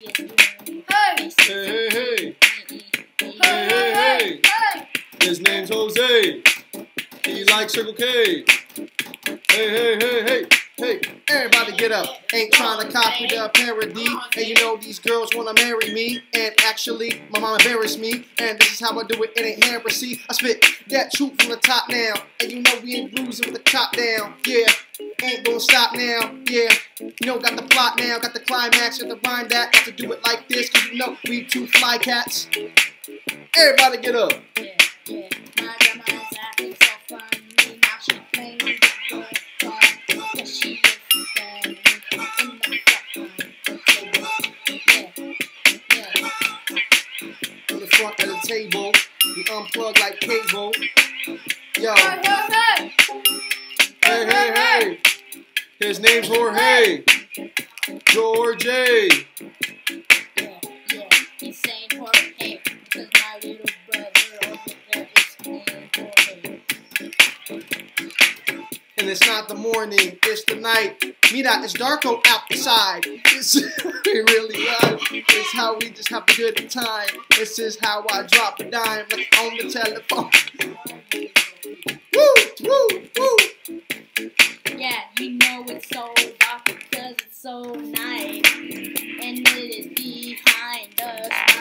Hey! Hey, hey, hey. Hey, hey. His name's Jose. He likes Circle K. Hey, hey, hey, hey. Hey, everybody get up. Ain't trying to copy the parody. And you know these girls wanna marry me. And actually, my mom embarrassed me. And this is how I do it. It ain't heresy. I spit that truth from the top now. And you know we ain't bruising with the top down. Yeah, ain't gonna stop now. Yeah, you know got the plot now. Got the climax. Got the rhyme that. Got to do it like this. Cause you know we two fly cats. Everybody get up. Yeah, front. Of the table. We unplug like cable. Yo. Hey, hey, hey. His name's Jorge. George. hey. Yeah, yeah. He's saying for because my little brother over there is saying for. And it's not the morning, it's the night. Mira, it's darko outside. It's it really does. It's how we just have a good time. This is how I drop a dime like on the telephone. it's so dark because it's so night, and it is behind us.